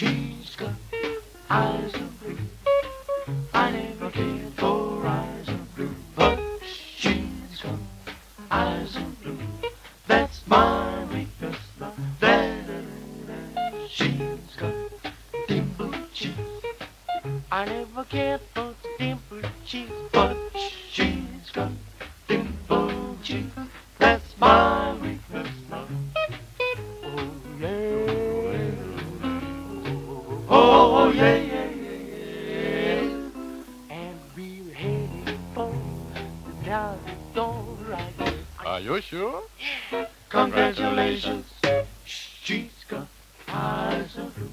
got eyes of blue. I never cared for eyes of blue, but she's got eyes of blue. That's my weakness now. She's got dimpled cheeks. I never cared for dimpled cheeks, but she's got dimpled cheeks. Yeah, yeah, yeah, yeah. Are you sure? Congratulations, she's got eyes of blue.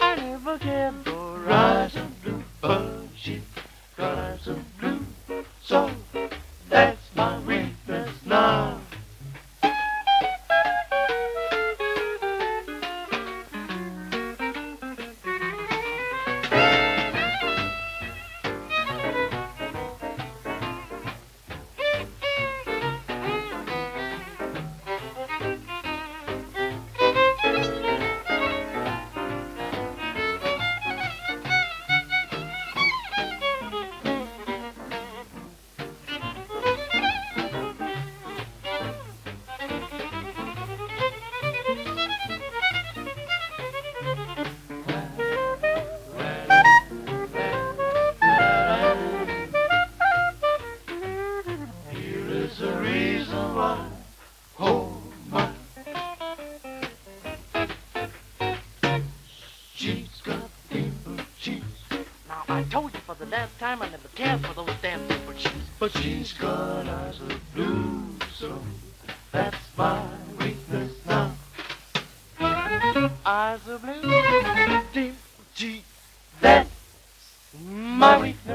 I never cared for eyes of blue, but she's got eyes of blue. So She's got dimpled cheeks. Now, I told you for the last time I never cared for those damn dimple cheeks. But she's got eyes of blue, so that's my weakness now. Eyes of blue, deep cheeks, that's my weakness.